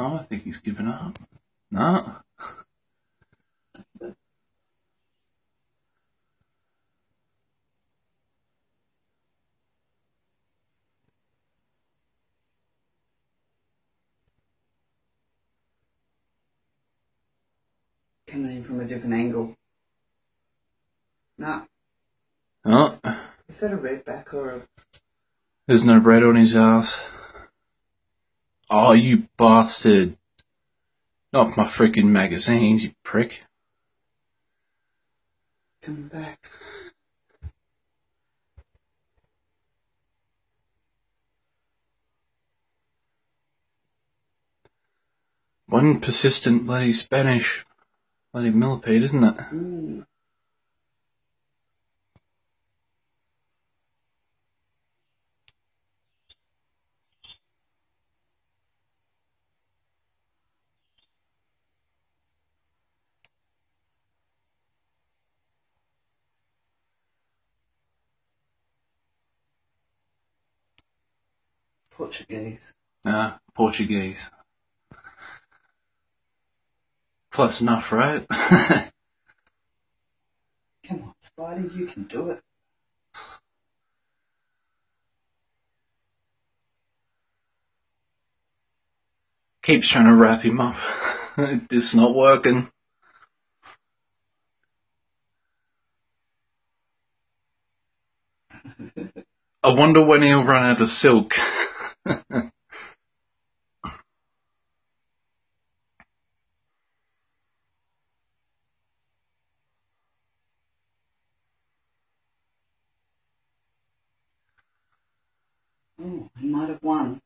No, I think he's given up. No. Coming in from a different angle. No. Oh, Is that a redback or a. there's no bread on his ass. Oh, you bastard. Not my freaking magazines, you prick. Come back? One persistent bloody Spanish bloody millipede, isn't it? Ooh. Portuguese. Ah, Portuguese. Close enough, right? Come on, Spidey, you can do it. Keeps trying to wrap him up. it's not working. I wonder when he'll run out of silk. Oh, he might have won.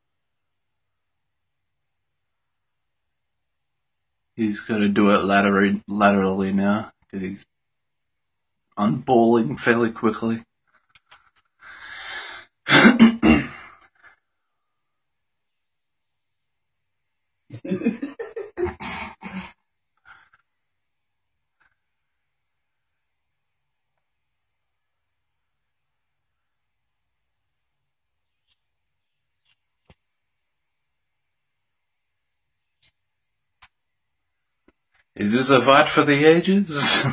He's got to do it laterally, laterally now because he's unballing fairly quickly. Is this a fight for the ages?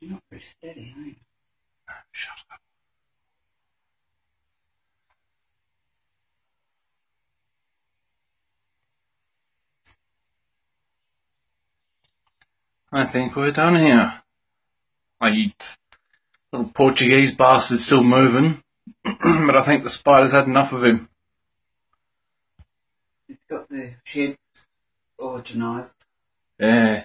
You're not very steady, are you? Shut up. I think we're done here. I little Portuguese bastard's still moving, but I think the spider's had enough of him. It's got the head organised. Yeah.